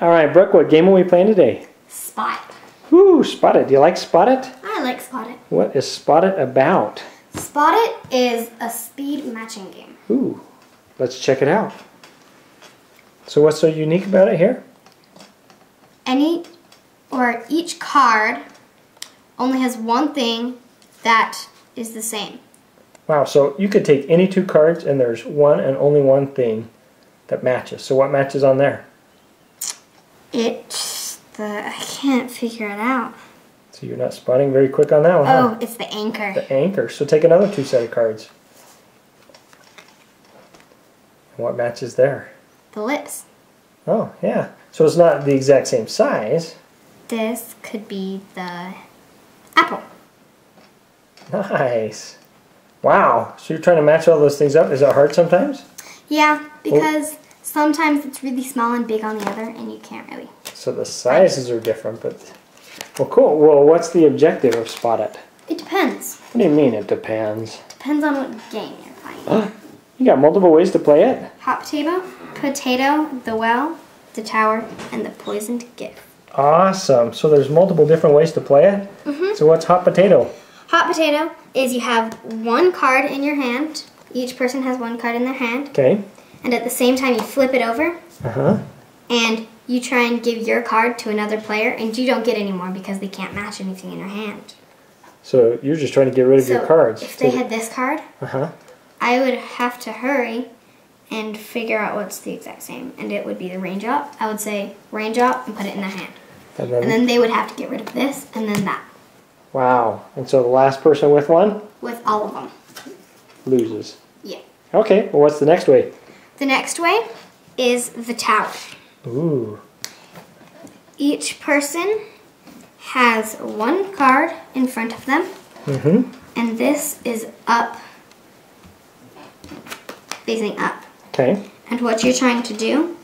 All right, Brooke, what game are we playing today? Spot. Ooh, Spot It. Do you like Spot It? I like Spot It. What is Spot It about? Spot It is a speed matching game. Ooh, let's check it out. So what's so unique about it here? Any or each card only has one thing that is the same. Wow, so you could take any two cards and there's one and only one thing that matches. So what matches on there? It's the uh, I can't figure it out. So you're not spotting very quick on that one, huh? Oh, it's the anchor. The anchor. So take another two set of cards. And what matches there? The lips. Oh, yeah. So it's not the exact same size. This could be the apple. Nice. Wow. So you're trying to match all those things up. Is that hard sometimes? Yeah, because sometimes it's really small and big on the other, and you can't really. So the sizes are different, but well, cool. Well, what's the objective of Spot It? It depends. What do you mean it depends? Depends on what game you're playing. You got multiple ways to play it. Hot potato, potato, the well, the tower, and the poisoned gift. Awesome. So there's multiple different ways to play it. Mhm. So what's hot potato? Hot potato is you have one card in your hand. Each person has one card in their hand, Okay. And at the same time you flip it over, Uh huh. and you try and give your card to another player, and you don't get any more because they can't match anything in your hand. So you're just trying to get rid of so your cards. if they had this card, Uh huh. I would have to hurry and figure out what's the exact same, and it would be the range up. I would say range up and put it in their hand, And then, and then they would have to get rid of this and then that wow. And so the last person with one with all of them. loses. Yeah. Okay. Well, what's the next way? The next way is the tower. Ooh. Each person has one card in front of them, Mm-hmm. and this is up, facing up. Okay. And what you're trying to do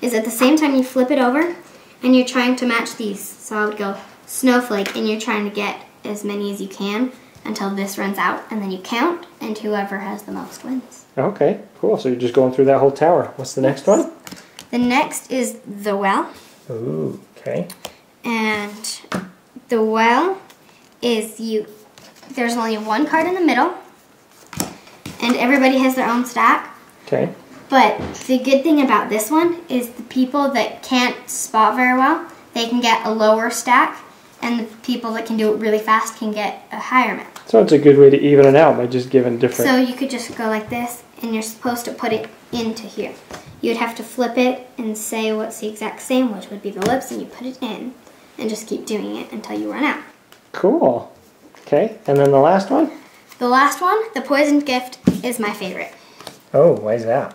is at the same time you flip it over, and you're trying to match these. So I would go snowflake, and you're trying to get as many as you can until this runs out, and then you count, and whoever has the most wins. Okay. Cool. So you're just going through that whole tower. What's the next one? The next is the well. Ooh. Okay. And the well is you, there's only one card in the middle, and everybody has their own stack. Okay. But the good thing about this one is the people that can't spot very well, they can get a lower stack, and the people that can do it really fast can get a higher amount. So it's a good way to even it out by just giving different. So you could just go like this, and you're supposed to put it into here. You'd have to flip it and say what's the exact same, which would be the lips, and you put it in, and just keep doing it until you run out. cool. Okay. And then the last one? The last one, the poisoned gift, is my favorite Oh, why is that?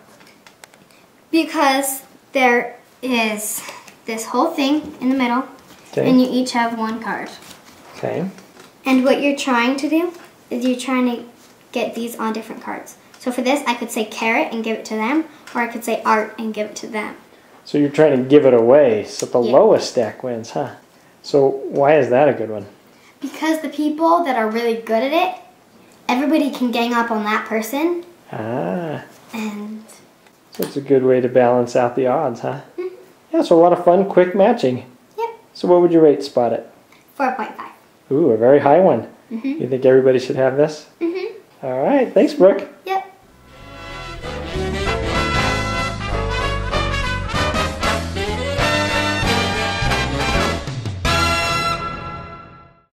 because there is this whole thing in the middle, Okay. and you each have one card. Okay. And what you're trying to do is you're trying to get these on different cards. So for this, I could say carrot and give it to them, or I could say art and give it to them. So you're trying to give it away so the Yeah. lowest stack wins, huh? So why is that a good one? Because the people that are really good at it, everybody can gang up on that person, Ah, and so it's a good way to balance out the odds, huh? Mhm. Yeah, so a lot of fun, quick matching. So what would you rate Spot It? 4.5. Ooh, a very high one. Mm-hmm. You think everybody should have this? Mm-hmm. All right, thanks, Brooke. Yep.